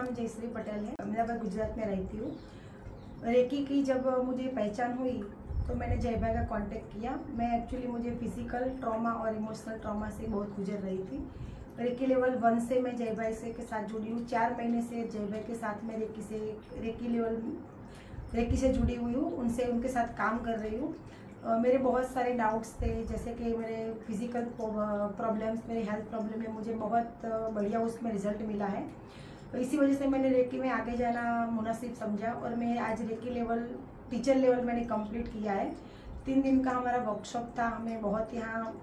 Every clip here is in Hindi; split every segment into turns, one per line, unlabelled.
नाम जयश्री पटेल है। अहमदाबाद गुजरात में रहती हूँ। रेकी की जब मुझे पहचान हुई तो मैंने जय भाई का कांटेक्ट किया। मैं एक्चुअली मुझे फ़िज़िकल ट्रॉमा और इमोशनल ट्रॉमा से बहुत गुजर रही थी। रेकी लेवल वन से मैं जय भाई से के साथ जुड़ी हूँ। चार महीने से जय भाई के साथ मैं रेकी से, रेकी लेवल रेकी से जुड़ी हुई हूँ। उनसे उनके साथ काम कर रही हूँ। मेरे बहुत सारे डाउट्स थे, जैसे कि मेरे फ़िज़िकल प्रॉब्लम्स मेरे हेल्थ प्रॉब्लम में मुझे बहुत बढ़िया उसमें रिज़ल्ट मिला है। तो इसी वजह से मैंने रेकी में आगे जाना मुनासिब समझा और मैं आज रेकी लेवल, टीचर लेवल मैंने कंप्लीट किया है। तीन दिन का हमारा वर्कशॉप था, हमें बहुत यहाँ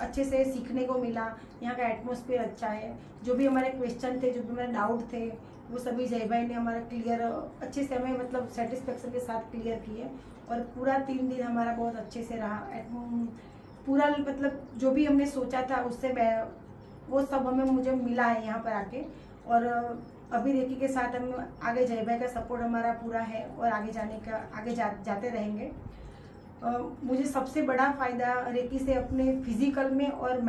अच्छे से सीखने को मिला, यहाँ का एटमोसफियर अच्छा है। जो भी हमारे क्वेश्चन थे, जो भी हमारे डाउट थे, वो सभी जय भाई ने हमारा क्लियर अच्छे से हमें मतलब सेटिस्फेक्शन के साथ क्लियर किए और पूरा तीन दिन हमारा बहुत अच्छे से रहा। पूरा मतलब जो भी हमने सोचा था, उससे वो सब हमें मुझे मिला है यहाँ पर आके। और अभी रेकी के साथ हम आगे जय भाई का सपोर्ट हमारा पूरा है और आगे जाने का आगे जा, जाते रहेंगे। मुझे सबसे बड़ा फ़ायदा रेकी से अपने फ़िज़िकल में और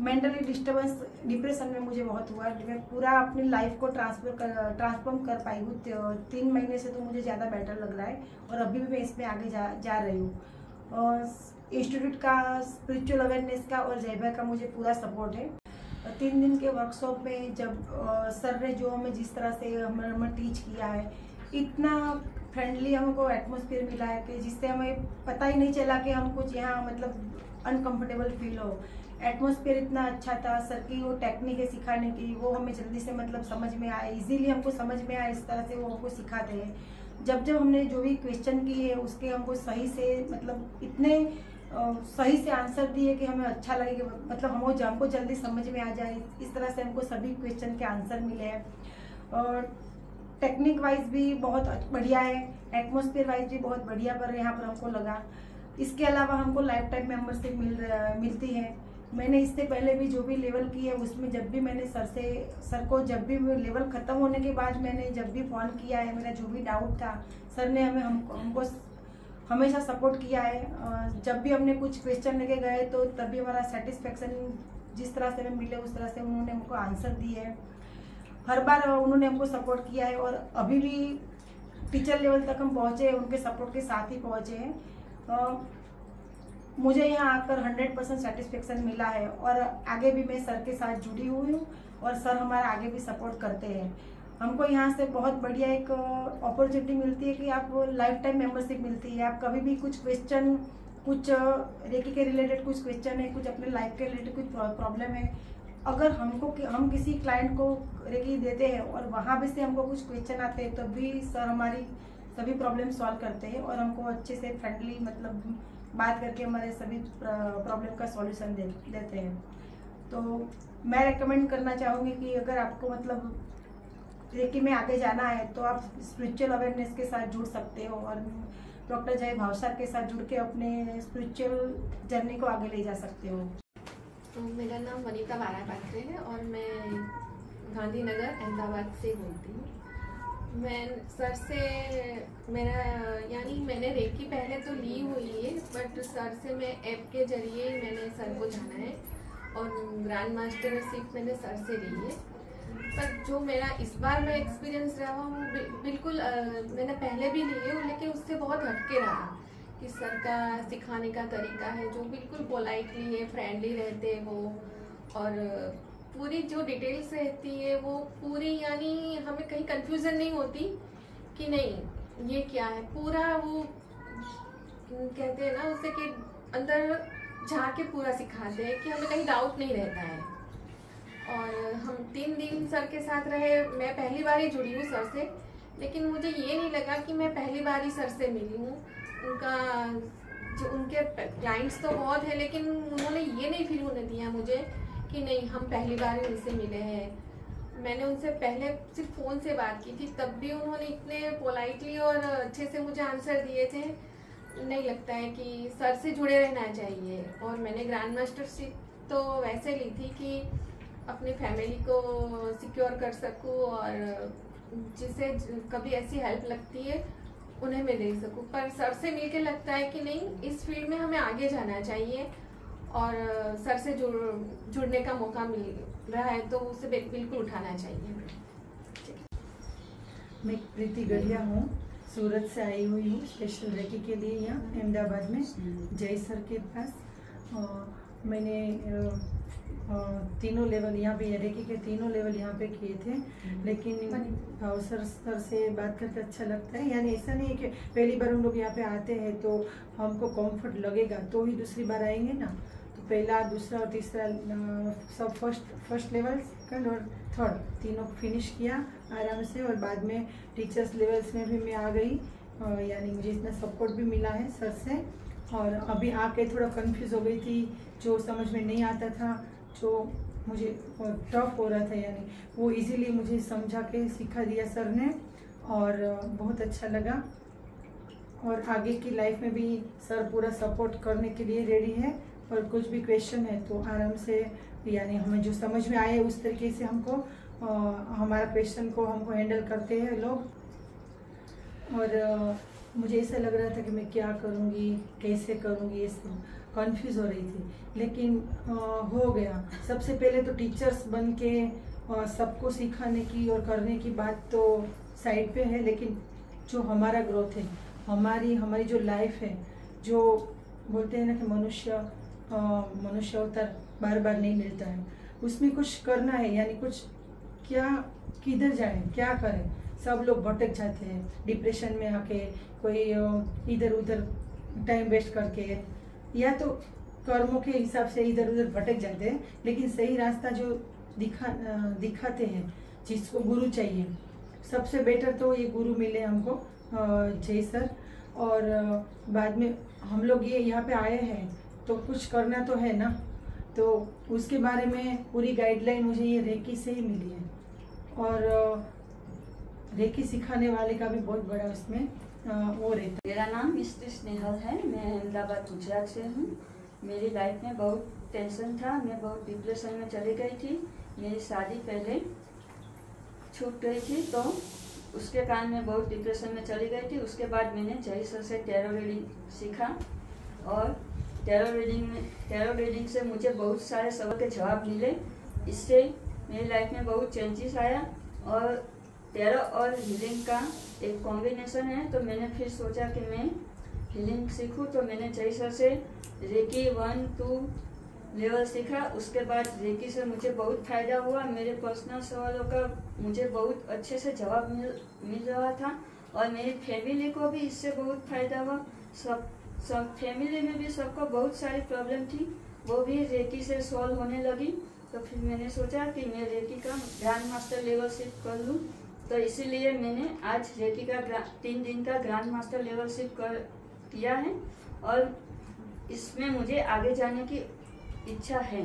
मेंटली डिस्टर्बेंस डिप्रेशन में मुझे बहुत हुआ। मैं पूरा अपनी लाइफ को ट्रांसफ़र कर ट्रांसफॉर्म कर पाई हूँ। तीन महीने से तो मुझे ज़्यादा बेटर लग रहा है और अभी भी मैं इसमें आगे जा जा रही हूँ। इंस्टीट्यूट का स्पिरिचुअल अवेयरनेस का और जयभा का मुझे पूरा सपोर्ट है। तीन दिन के वर्कशॉप में जब सर ने जो हमें जिस तरह से हमें टीच किया है, इतना फ्रेंडली हमको एटमोसफियर मिला है कि जिससे हमें पता ही नहीं चला कि हम कुछ यहाँ मतलब अनकंफर्टेबल फील हो। एटमोसफियर इतना अच्छा था, सर की वो टेक्निक है सिखाने की, वो हमें जल्दी से मतलब समझ में आए इजीली हमको समझ में आए, इस तरह से वो हमको सिखाते हैं। जब जब हमने जो भी क्वेश्चन किए उसके हमको सही से मतलब इतने सही से आंसर दिए कि हमें अच्छा लगे मतलब हमको हमको जल्दी समझ में आ जाए। इस तरह से हमको सभी क्वेश्चन के आंसर मिले हैं। और टेक्निक वाइज भी बहुत बढ़िया है। एटमोसफियर वाइज भी बहुत बढ़िया पर यहाँ पर हमको लगा। इसके अलावा हमको लाइफ टाइम मेम्बरशिप मिल मिलती है। मैंने इससे पहले भी जो भी लेवल की है उसमें जब भी मैंने सर से सर को जब भी लेवल ख़त्म होने के बाद मैंने जब भी फ़ोन किया है मेरा जो भी डाउट था सर ने हमें हम, हमको हमेशा सपोर्ट किया है। जब भी हमने कुछ क्वेश्चन लेके गए तो तभी हमारा सेटिस्फेक्शन जिस तरह से हमें मिले, उस तरह से उन्होंने हमको आंसर दिए है। हर बार उन्होंने हमको सपोर्ट किया है और अभी भी टीचर लेवल तक हम पहुँचे उनके सपोर्ट के साथ ही पहुँचे हैं। मुझे यहाँ आकर 100 परसेंट सेटिस्फेक्शन मिला है और आगे भी मैं सर के साथ जुड़ी हुई हूँ और सर हमारा आगे भी सपोर्ट करते हैं। हमको यहाँ से बहुत बढ़िया एक अपॉर्चुनिटी मिलती है कि आप लाइफ टाइम मेंबरशिप मिलती है। आप कभी भी कुछ क्वेश्चन कुछ रेकी के रिलेटेड कुछ क्वेश्चन है कुछ अपने लाइफ के रिलेटेड कुछ प्रॉब्लम है अगर हमको कि, हम किसी क्लाइंट को रेकी देते हैं और वहाँ भी से हमको कुछ क्वेश्चन आते हैं तब भी सर हमारी सभी प्रॉब्लम सॉल्व करते हैं और हमको अच्छे से फ्रेंडली मतलब बात करके हमारे सभी प्रॉब्लम का सॉल्यूशन दे, देते हैं। तो मैं रेकमेंड करना चाहूँगी कि अगर आपको मतलब रेकी में आगे जाना है तो आप स्पिरिचुअल अवेयरनेस के साथ जुड़ सकते हो और डॉक्टर जय भावसार के साथ जुड़ के अपने स्पिरिचुअल जर्नी को आगे ले जा सकते हो।
तो मेरा नाम वनीता बारा पात्रे है और मैं गांधीनगर अहमदाबाद से बोलती हूँ। मैं सर से मेरा, यानी मैंने रेकी पहले तो ली हुई है बट सर से मैं ऐप के ज़रिए मैंने सर को जाना है और ग्रैंड मास्टरशिप मैंने सर से ली है। पर जो मेरा इस बार मैं एक्सपीरियंस रहा वो बिल्कुल मैंने पहले भी ली है लेकिन उससे बहुत हटके रहा कि सर का सिखाने का तरीका है, जो बिल्कुल पोलाइटली है फ्रेंडली रहते हैं वो, और पूरी जो डिटेल्स रहती है, वो पूरी, यानी हमें कहीं कंफ्यूजन नहीं होती कि नहीं, ये क्या है? पूरा वो, कहते हैं ना उसे कि अंदर जाके पूरा सिखाते हैं कि हमें कहीं डाउट नहीं रहता है। तीन दिन सर के साथ रहे, मैं पहली बार ही जुड़ी हूँ सर से, लेकिन मुझे ये नहीं लगा कि मैं पहली बार ही सर से मिली हूँ। उनका, जो उनके क्लाइंट्स तो बहुत है, लेकिन उन्होंने ये नहीं फील होने दिया मुझे कि नहीं, हम पहली बार ही उनसे मिले हैं। मैंने उनसे पहले सिर्फ़ फ़ोन से बात की थी, तब भी उन्होंने इतने पोलाइटली और अच्छे से मुझे आंसर दिए थे। नहीं लगता है कि सर से जुड़े रहना चाहिए। और मैंने ग्रैंड मास्टरशिप तो वैसे ली थी कि अपनी फैमिली को सिक्योर कर सकूँ और जिसे कभी ऐसी हेल्प लगती है, उन्हें मैं दे सकूँ। पर सर से मिलके लगता है कि नहीं, इस फ़ील्ड में हमें आगे जाना चाहिए और सर से जुड़, जुड़ने का मौका मिल रहा है तो उसे बिल्कुल उठाना चाहिए।
मैं प्रीति गढ़िया हूँ, सूरत से आई हुई हूँ स्पेशल रेकी के लिए यहाँ, अहमदाबाद में, जय सर के पास। और मैंने तीनों लेवल यहाँ पे रेकी के तीनों लेवल यहाँ पे किए थे। लेकिन सर सर से बात करके अच्छा लगता है। यानी ऐसा नहीं है कि पहली बार हम लोग यहाँ पे आते हैं तो हमको कंफर्ट लगेगा तो ही दूसरी बार आएँगे ना। तो पहला दूसरा और तीसरा सब फ़र्स्ट फ़र्स्ट लेवल सेकंड और थर्ड तीनों फिनिश किया आराम से। और बाद में टीचर्स लेवल्स में भी मैं आ गई। यानी मुझे इतना सपोर्ट भी मिला है सर से। और अभी आके थोड़ा कंफ्यूज हो गई थी जो समझ में नहीं आता था। जो मुझे टफ हो रहा था यानी वो इजीली मुझे समझा के सिखा दिया सर ने और बहुत अच्छा लगा। और आगे की लाइफ में भी सर पूरा सपोर्ट करने के लिए रेडी है और कुछ भी क्वेश्चन है तो आराम से यानी हमें जो समझ में आए उस तरीके से हमको आ, हमारा क्वेश्चन को हमको हैंडल करते हैं लोग। और मुझे ऐसा लग रहा था कि मैं क्या करूँगी कैसे करूँगी कंफ्यूज हो रही थी। लेकिन आ, हो गया। सबसे पहले तो टीचर्स बन के सबको सिखाने की और करने की बात तो साइड पे है लेकिन जो हमारा ग्रोथ है हमारी हमारी जो लाइफ है जो बोलते हैं ना कि मनुष्य मनुष्य अवतार बार बार नहीं मिलता है उसमें कुछ करना है यानी कुछ क्या किधर जाए क्या करें? सब लोग भटक जाते हैं। डिप्रेशन में आके कोई इधर उधर टाइम वेस्ट करके। या तो कर्मों के हिसाब से इधर उधर भटक जाते हैं, लेकिन सही रास्ता जो दिखा दिखाते हैं, जिसको गुरु चाहिए। सबसे बेटर तो ये गुरु मिले हमको जय सर। और बाद में हम लोग ये यहाँ पे आए हैं तो कुछ करना तो है ना? तो उसके बारे में पूरी गाइडलाइन मुझे ये रेकी से ही मिली है। और रेकी सिखाने वाले का भी बहुत बड़ा उसमें वो रहता
मेरा नाम मिस्टर स्नेहल है, मैं अहमदाबाद, गुजरात से हूँ। मेरी लाइफ में बहुत टेंशन था, मैं बहुत डिप्रेशन में चली गई थी। मेरी शादी पहले छूट गई थी तो उसके कारण मैं बहुत डिप्रेशन में चली गई थी। उसके बाद मैंने जय सर से टेरो रीडिंग सीखा और टेरो रीडिंग में टेरो रीडिंग से मुझे बहुत सारे सवाल के जवाब मिले। इससे मेरी लाइफ में बहुत चेंजेस आया और टेरो और हीलिंग का एक कॉम्बिनेशन है तो मैंने फिर सोचा कि मैं हीलिंग सीखूं तो मैंने जय सर से रेकी वन टू लेवल सीखा। उसके बाद रेकी से मुझे बहुत फ़ायदा हुआ। मेरे पर्सनल सवालों का मुझे बहुत अच्छे से जवाब मिल मिल रहा था और मेरी फैमिली को भी इससे बहुत फ़ायदा हुआ। सब सब फैमिली में भी सबको बहुत सारी प्रॉब्लम थी। वो भी रेकी से सॉल्व होने लगी। तो फिर मैंने सोचा कि मैं रेकी का ग्रैंड मास्टर लेवल शिफ्ट कर लूँ। तो इसीलिए मैंने आज रेकी का तीन दिन का ग्रांड मास्टर लेवल शिप कर किया है और इसमें मुझे आगे जाने की इच्छा है।